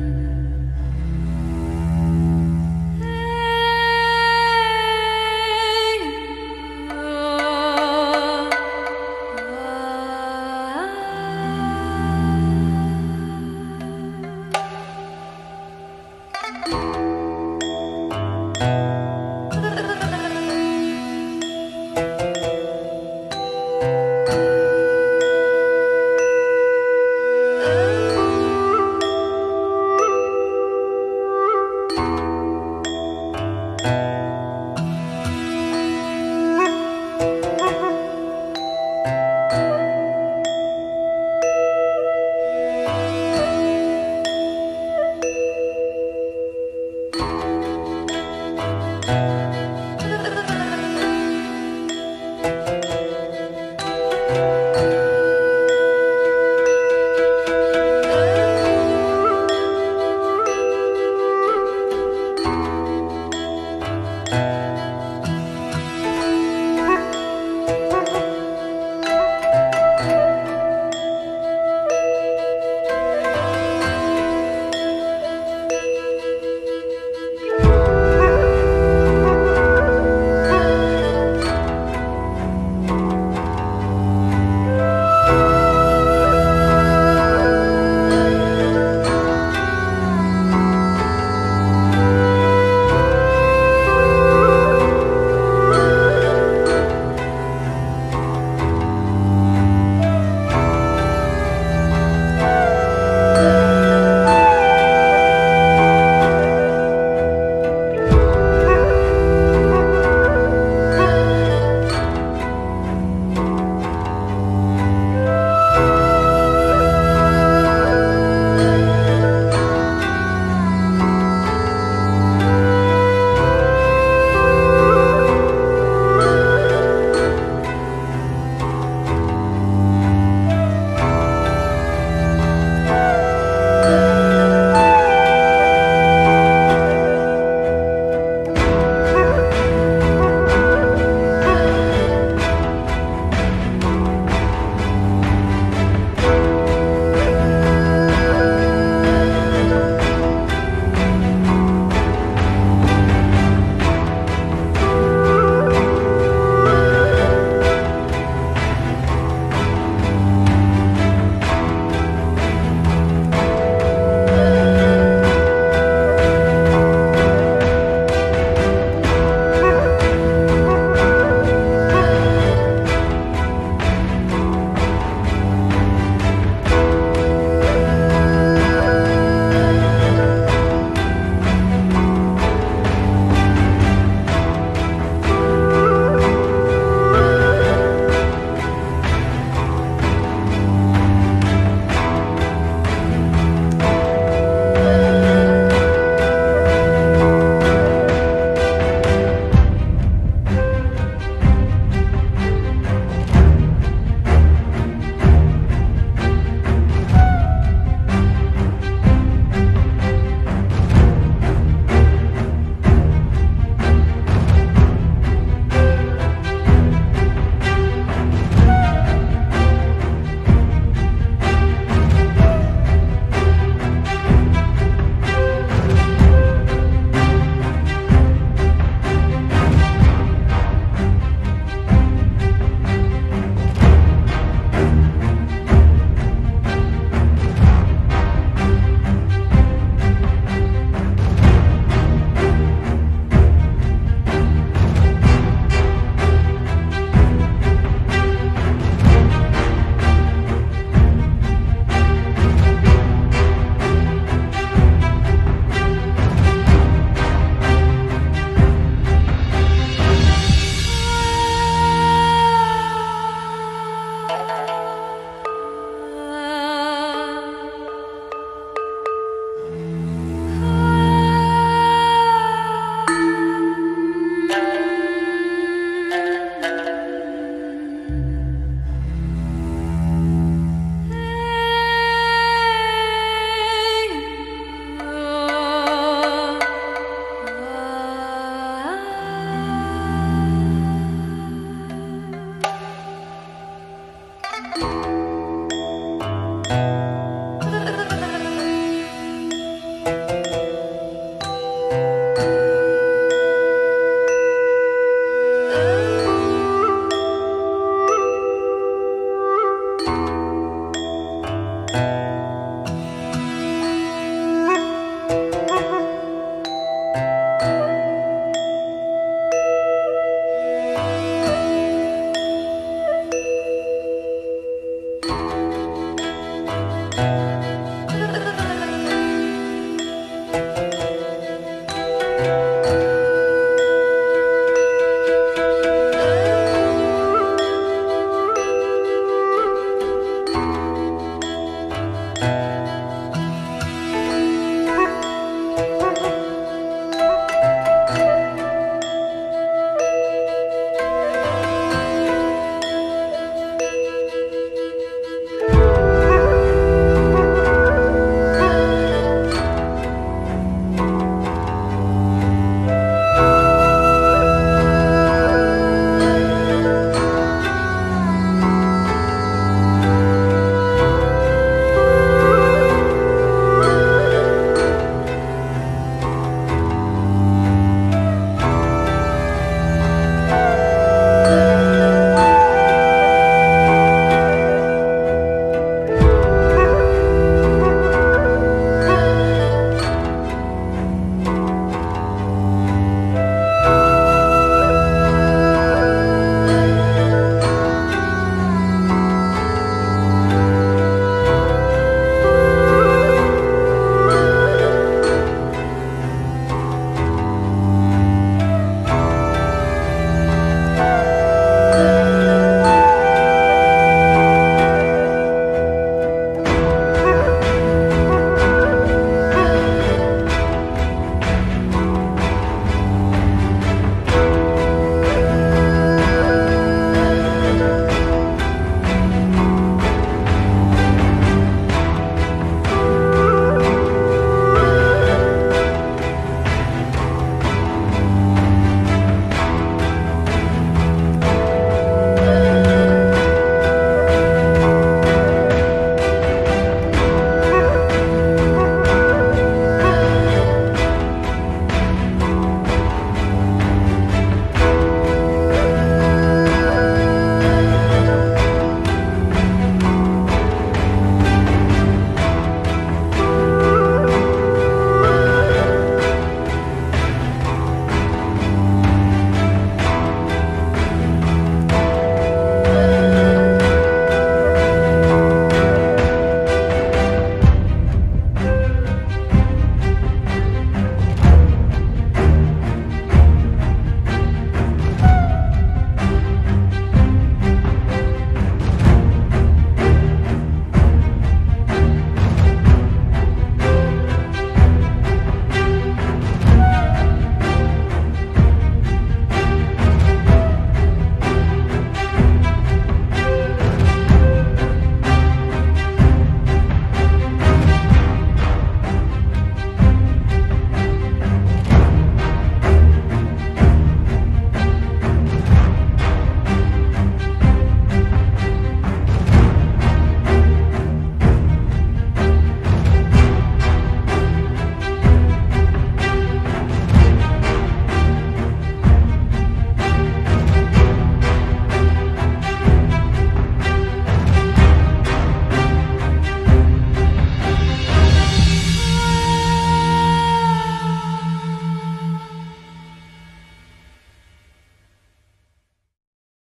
you.